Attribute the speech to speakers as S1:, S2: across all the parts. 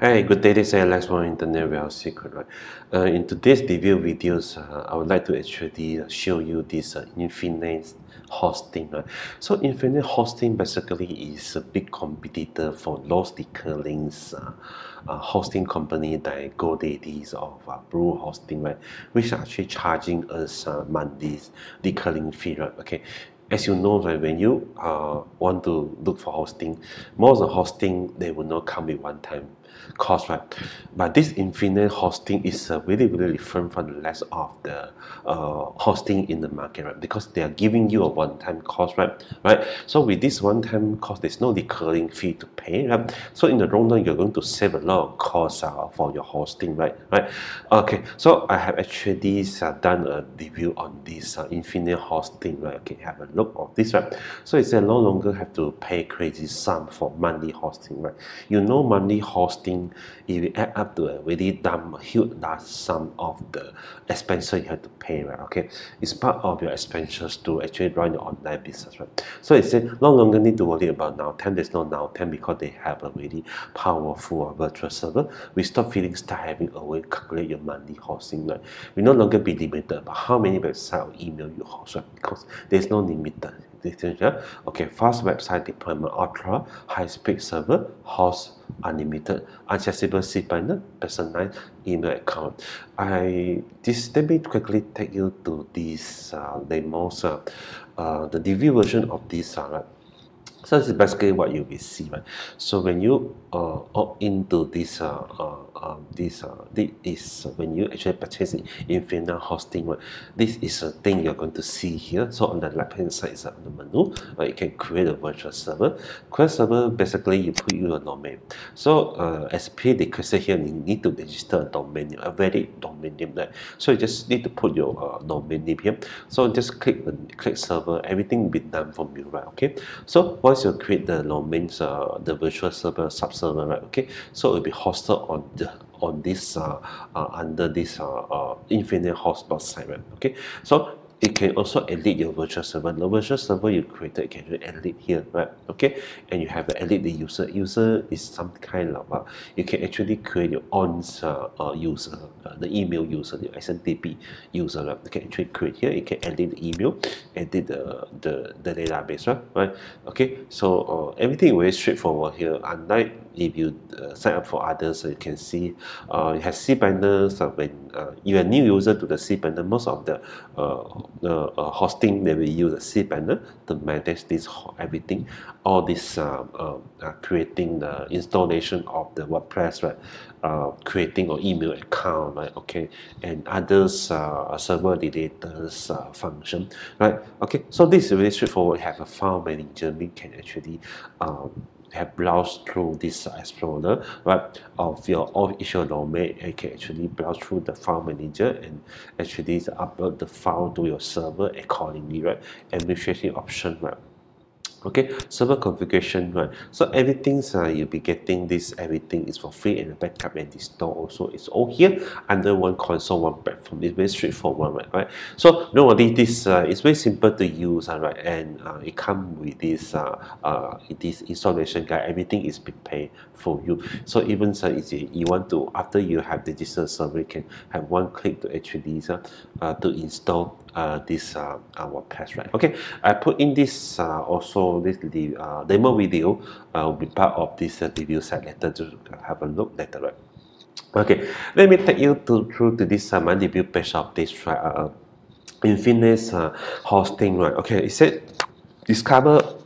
S1: Hey, good day. This is Alex from Internet Wealth Secret. Right? Uh, in today's review videos, uh, I would like to actually show you this uh, Infinite hosting. Right? So Infinite hosting basically is a big competitor for those links uh, uh, hosting company like GoDaddy or uh, Blue Hosting, right? Which are actually charging us uh, monthly recurring fee, right? Okay as you know, right, when you uh, want to look for hosting, most of the hosting they will not come with one time cost, right? But this infinite hosting is uh, really, really different from the rest of the uh, hosting in the market, right? Because they are giving you a one-time cost, right? Right. So with this one-time cost, there's no recurring fee to pay, right? So in the long run, you're going to save a lot of costs uh, for your hosting, right? Right. Okay. So I have actually uh, done a review on this uh, infinite hosting, right? Okay. Have a look of this, right? So it's a no longer have to pay crazy sum for monthly hosting, right? You know, monthly hosting think if you add up to a really dumb huge large sum of the expenses you have to pay right okay? It's part of your expenses to actually run your online business right? So it said no longer need to worry about now. 10 there's no now. 10 because they have a really powerful virtual server. We stop feeling start having a way to calculate your monthly hosting right? We no longer be limited about how many website or email you host right? Because there's no limit Okay, fast website deployment, ultra high-speed server, host unlimited, accessible cPanel, personalized email account. I this let me quickly take you to this uh, demos, uh, the review version of this. Uh, so this is basically what you will see, right? So when you uh, opt into this uh, uh, um, this uh, this is when you actually purchase Infinite hosting right? this is a thing you're going to see here so on the left hand side is the menu right? you can create a virtual server create server basically you put your domain so uh, as per the question here you need to register a domain a valid domain name right? so you just need to put your uh, domain name here so just click the click server everything will be done from you right okay so once you create the domains uh, the virtual server sub server right okay so it will be hosted on the on this uh, uh, under this uh, uh, infinite hotspot right? Okay so it can also edit your virtual server. The virtual server you created can you edit here, right? Okay, and you have edit the user. User is some kind of uh, you can actually create your own uh, uh, user, uh, the email user, the SMTP user. Right? You can actually create here. You can edit the email, edit the the, the database, right? Right? Okay, so uh, everything very straightforward here. Unlike if you uh, sign up for others, you can see uh, it has cPanel. Uh, when you're a new user to the cPanel, most of the uh, the uh, hosting they will use a cPanel to manage this everything. All this um, um, uh, creating the installation of the WordPress right? Uh, creating an email account right? Okay. And others uh, server uh, function right? Okay. So this is really straightforward. Have a file manager. We can actually um, have browsed through this explorer right of your official domain you can actually browse through the file manager and actually upload the file to your server accordingly right? Administration option right okay? Server configuration right? So everything uh, you'll be getting this everything is for free and the backup and the store also is all here under one console one platform. It's very straightforward right, right? so normally this uh, is very simple to use uh, right? And uh, it comes with this uh, uh, this installation guide. Everything is prepared for you. So even so uh, you want to after you have the digital server you can have one click to actually uh, to install uh, this uh, WordPress, right? Okay, I put in this uh, also this the uh, demo video uh, will be part of this uh, review set later to have a look later, right? Okay, let me take you to, through to this uh, my review page of this right, uh, Infinite uh, hosting, right? Okay, it said discover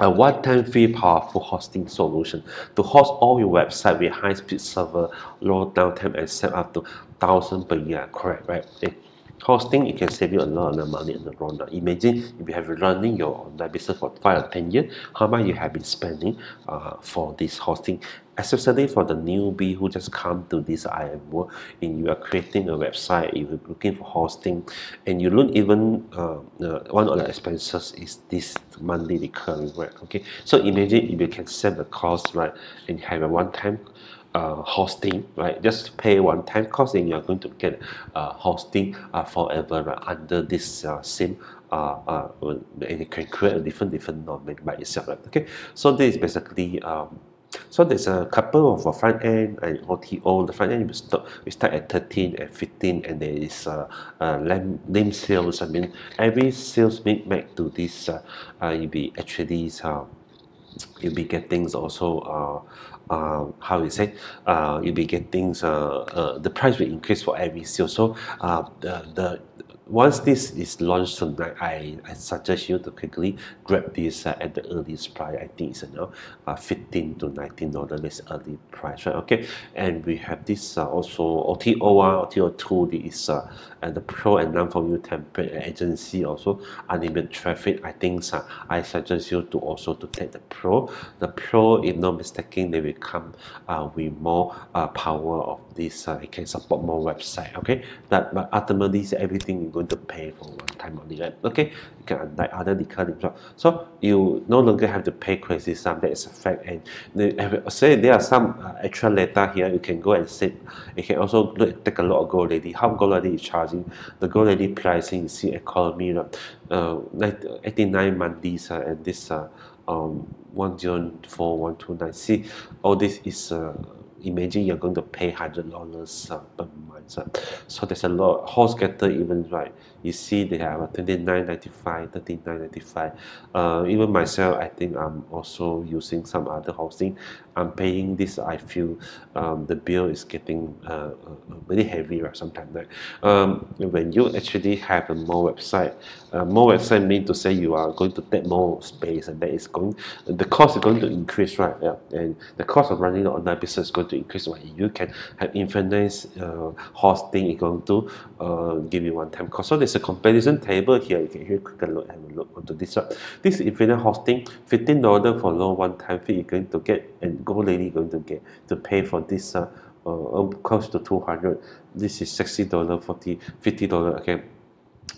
S1: a one-time free powerful hosting solution to host all your website with high-speed server, low downtime, and set up to thousand per year. Correct, right? Okay hosting it can save you a lot of money in the long run imagine if you have been running your online business for five or ten years how much you have been spending uh, for this hosting. Especially for the newbie who just come to this IM world and you are creating a website you're looking for hosting and you don't even uh, uh, one of the expenses is this monthly recurring right? Okay? So imagine if you can save the cost right and have a one-time uh, hosting, right? Just pay one time cost and you're going to get uh, hosting uh, forever right? under this uh, same uh, uh, and you can create a different different domain by itself, right? Okay, so this is basically um, So there's a couple of front end and OTO. The front end we start, we start at 13 and 15, and there is a, a name sales. I mean, every sales make back to this, uh, uh, be actually uh, you'll be getting also uh, uh, how you say uh, you'll be getting uh, uh, the price will increase for every sale. So uh, the, the once this is launched tonight, I, I suggest you to quickly grab this uh, at the earliest price. I think it's you know, uh, 15 to 19 dollars less early price, right? Okay, and we have this uh, also OTO1, OTO2, this is uh, and the pro and non for you template agency also unlimited traffic. I think uh, I suggest you to also to take the pro. The pro, if not mistaken, they will come uh, with more uh, power of this. Uh, it can support more website. Okay, that but ultimately everything going to pay for one time only. Right? Okay, you can unlike other declaring job. So you no longer have to pay crazy sum. That is a fact. And they, say there are some uh, extra data here. You can go and sit. You can also look, take a look at GoDaddy. How GoDaddy is charging the GoDaddy pricing. See economy. Uh, 89 months uh, and this uh, um, 104129. See, all this is. Uh, imagine you're going to pay hundred dollars per month. So there's a lot. horse HostGator even right. You see they have nine ninety five. Uh, even myself, I think I'm also using some other hosting. I'm paying this. I feel um, the bill is getting uh, uh, very heavy right sometimes. Right? Um, when you actually have a more website, uh, more website mean to say you are going to take more space, and that is going the cost is going to increase, right? Yeah, and the cost of running an online business is going to increase. Right? You can have infinite uh, hosting is going to uh, give you one time cost. So there's a comparison table here. You can here quick look have a look onto this one. This infinite hosting, fifteen dollar for low one time fee. You're going to get and GoDaddy going to get to pay for this uh, uh, close to 200 this is 60 dollar 40 50 dollar okay this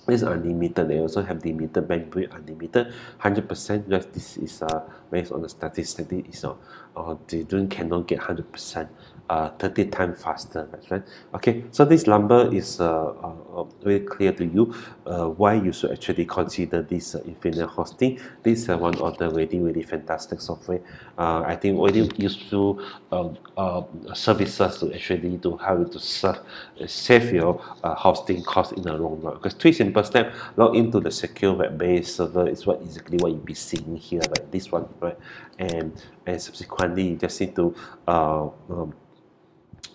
S1: is unlimited they also have limited bandwidth unlimited. 100 percent because this is uh, based on the statistic is uh, uh, they don't cannot get 100 percent uh, 30 times faster right okay so this number is uh, uh, uh, very clear to you uh, why you should actually consider this uh, infinite hosting. This is one of the really really fantastic software. Uh, I think really useful uh, uh, services to actually to how to serve, save your hosting cost in the long run. Because three simple steps log into the secure web-based server is what exactly what you'll be seeing here right this one right and and subsequently you just need to uh, um,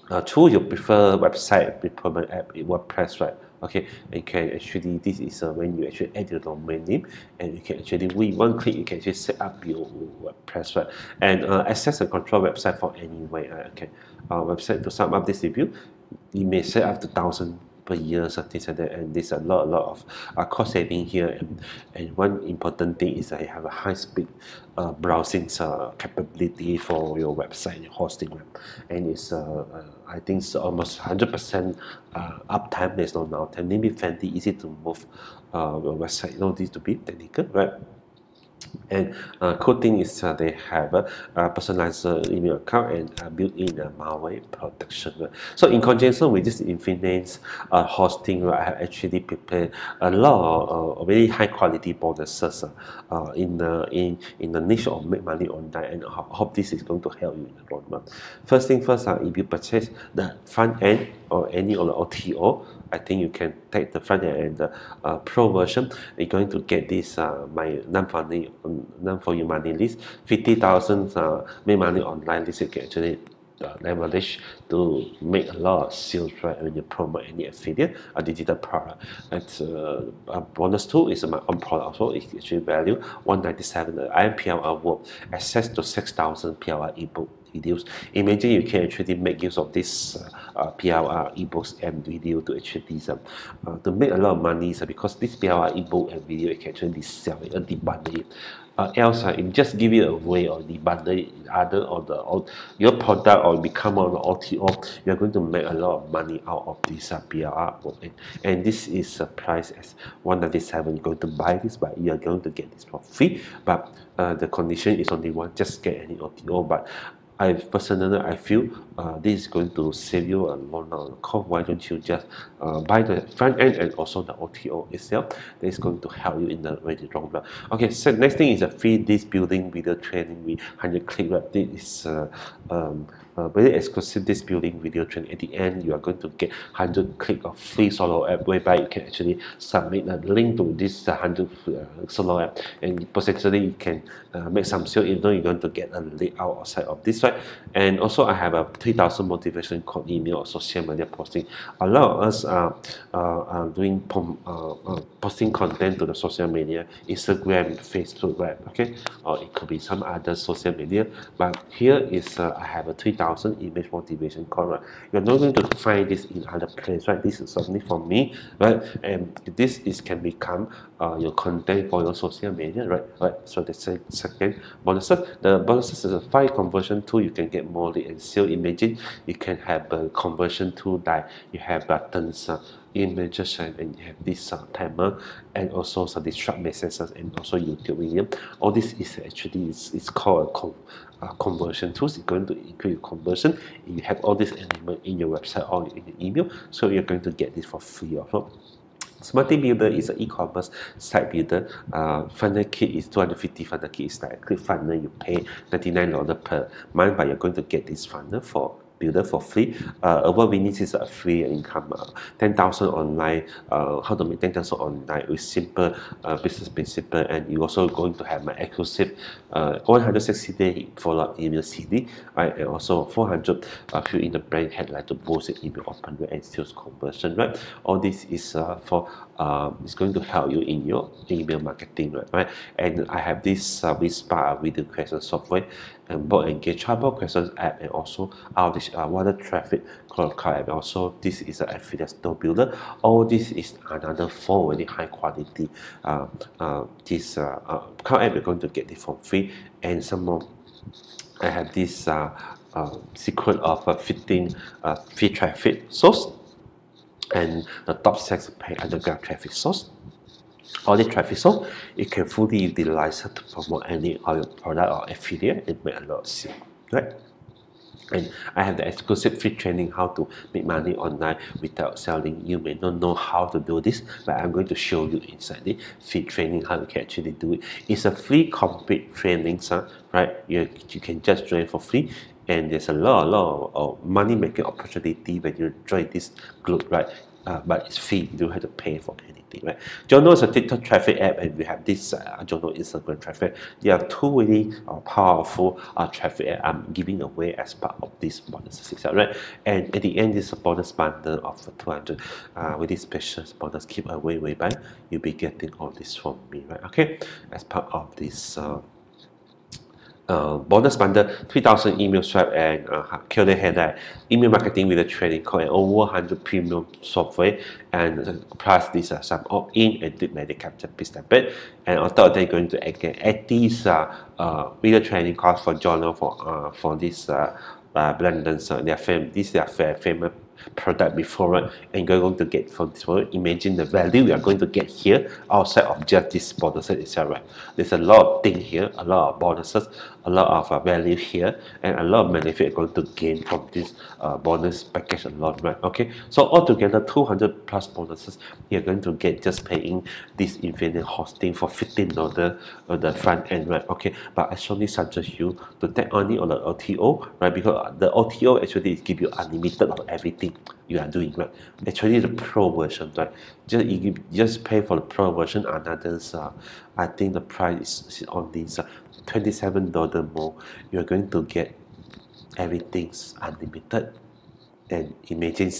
S1: uh, choose your preferred website preferred app in WordPress, right? Okay, you can actually this is uh, when you actually add your domain name, and you can actually with one click you can actually set up your WordPress, right? And uh, access and control website for anywhere. Right? Okay, uh, website to sum up this review, you may set up to thousand per year, so things like that. And there's a lot, a lot of uh, cost saving here. And, and one important thing is I have a high speed uh, browsing uh, capability for your website, your hosting web. And it's, uh, uh I think it's almost 100% uh, uptime. There's no downtime. Maybe fancy, easy to move your website. You know, this to be technical, right? And uh, cool thing is uh, they have a, personalized uh, email account and built-in uh, malware protection. So in conjunction with this Infinite uh, hosting, I have actually prepared a lot of very high quality bonuses in the in in the niche of make money online, and I hope this is going to help you in the long run. First thing first, if you purchase the front end or any of the OTO, I think you can take the front end and the uh, pro version. You're going to get this uh, my non-funny non-for you money list, fifty thousand uh, make money online list. You can actually uh, leverage to make a lot of sales right when you promote any affiliate a digital product. And uh, bonus tool is my own product also. It's actually value 197. I am PLR Vault access to 6,000 PLR ebook videos. Imagine you can actually make use of this uh, uh, PLR ebooks and video to actually uh, to make a lot of money so because this PLR ebook and video you can actually sell it and debundle it. Uh, else uh, if just give it away or debundle it other or the or your product or become on the OTO, you're going to make a lot of money out of this uh, PLR. And, and this is a price as 197 You're going to buy this, but you're going to get this for free. But uh, the condition is only one, just get any OTO. But I personally I feel uh, this is going to save you a lot of cost. Why don't you just uh, buy the front end and also the OTO itself? That is going to help you in the very long run. Okay, so next thing is a free this building video training with 100 click. This is uh, um, uh, very exclusive this building video training. At the end, you are going to get 100 click of free solo app whereby you can actually submit a link to this 100 uh, solo app. And potentially you can uh, make some sale even though you're going to get a link outside of this right and also I have a 3000 motivation code email or social media posting. A lot of us are, uh, doing uh, uh, posting content to the social media Instagram Facebook right? Okay? Or it could be some other social media. But here is uh, I have a 3000 image motivation right you're not going to find this in other place right? This is something for me right? And this is can become uh, your content for your social media right? Right. So the second bonuses the bonuses is a file conversion tool. You can get more and sale. Imaging you can have a conversion tool that you have buttons images and, and you have this uh, timer and also some disrupt messages and also YouTube video. All this is actually is, is called a con, uh, conversion tools. It's going to increase conversion. You have all this element in your website or in your email, so you're going to get this for free also. Smarty Builder is an e-commerce site builder. Uh, funnel kit is 250 funnel kit It's like a funnel. You pay $99 per month, but you're going to get this funnel for builder for free. Uh, what we need is a free income. Uh, 10,000 online, uh, how to make 10,000 online with simple uh, business principle. And you also going to have my exclusive uh, 160 day follow-up email CD, right? And also 400 uh, fill in the brand headline to boost your email open rate and sales conversion, right? All this is uh, for uh, it's going to help you in your email marketing, right? right? And I have this uh, Whisper video creation software and bot engage chatbot questions app and also OutReachr uh, water traffic cloud app. Also, this is an affiliate store builder. All this is another four very high quality. Uh, uh, this uh, uh, car app you're going to get it for free and some more. I have this uh, uh, secret of uh, 15 uh, free traffic source and the top six pay underground traffic source. All the traffic So you can fully utilize it to promote any your product or affiliate and make a lot of sales, right? And I have the exclusive free training how to make money online without selling. You may not know how to do this, but I'm going to show you inside the free training how you can actually do it. It's a free complete training, sir, right? You, you can just join for free and there's a lot, a lot of money making opportunity when you join this group, right? Uh, but it's free, you don't have to pay for anything, right? Jono is a TikTok traffic app, and we have this uh, Jono Instagram traffic. There are two really uh, powerful uh, traffic app I'm giving away as part of this bonus system, right? And at the end, this bonus bundle of 200 uh, with this special bonus giveaway whereby you'll be getting all this from me, right? Okay, as part of this. Uh, bonus bundle 3000 email swipe and uh, header email marketing with a training code and over 100 premium software and plus this uh, some opt-in and did medic capture piece bit and on top that going to again add these uh, uh, video training course for journal for uh, for this uh, uh, blenders uh, their fam these are famous product before right? and you're going to get from this one imagine the value we are going to get here outside of just this bonuses itself right? There's a lot of things here a lot of bonuses a lot of uh, value here and a lot of benefit going to gain from this uh, bonus package a lot right? Okay? So altogether 200 plus bonuses you're going to get just paying this infinite hosting for 15 dollars on the front end right? Okay? But I strongly suggest you to take only on the OTO right? Because the OTO actually give you unlimited of everything you are doing right actually the pro version right? Just you just pay for the pro version another uh, I think the price is on this uh, $27 more. You're going to get everything's unlimited. And imagine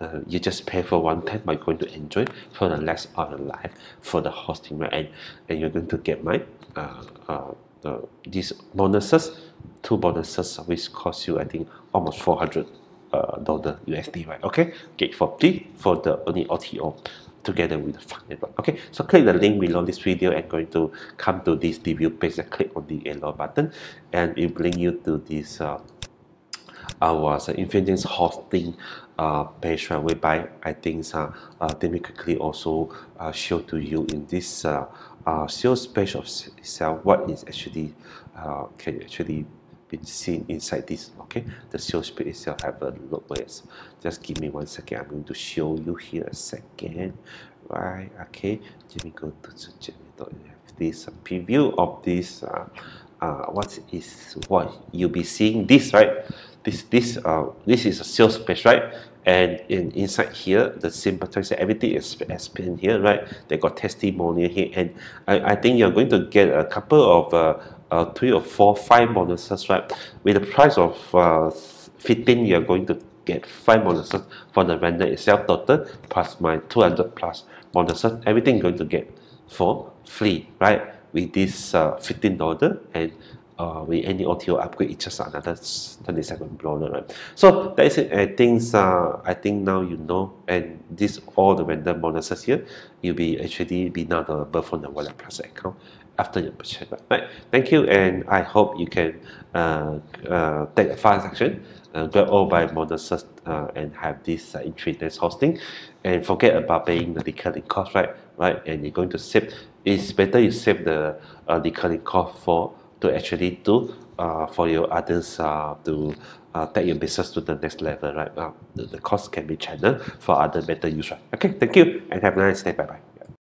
S1: uh, you just pay for one time but going to enjoy for the rest of your life for the hosting right? And, and you're going to get my uh, uh, uh, these bonuses two bonuses which cost you I think almost 400 uh, dollar USD right okay for free for the only OTO together with the fund network. Okay, so click the link below this video and going to come to this review page and click on the yellow button and it bring you to this uh, our uh, Infinite hosting uh, page right, whereby I think uh, uh, me quickly also uh, show to you in this uh, uh, sales page of itself what is actually uh, can actually been seen inside this okay? The sales page itself have a look ways just give me one second. I'm going to show you here a second right? Okay let me go to the this preview of this uh, uh, what is what you'll be seeing this right? This this uh this is a sales page right? And in inside here the symptoms everything is explained here right? They got testimonial here and I, I think you're going to get a couple of uh, uh, three or four five bonuses right? With the price of uh, 15 you're going to get five bonuses for the vendor itself. Total plus my 200 plus bonuses. Everything going to get for free right? With this uh, 15 dollar and uh, with any OTO upgrade, it's just another 27 dollar, right? So that is it. I think uh, I think now you know, and this all the random bonuses here, you'll be actually be now the from the WarriorPlus account after your purchase, right? Thank you, and I hope you can uh, uh, take a fast action, uh, grab all by bonuses, uh, and have this uh, hosting, and forget about paying the recurring cost, right? Right, and you're going to save. It's better you save the uh, recurring cost for to actually do uh, for your others uh, to uh, take your business to the next level, right? Uh, the, the cost can be channeled for other better use, right? Okay, thank you and have a nice day. Bye bye.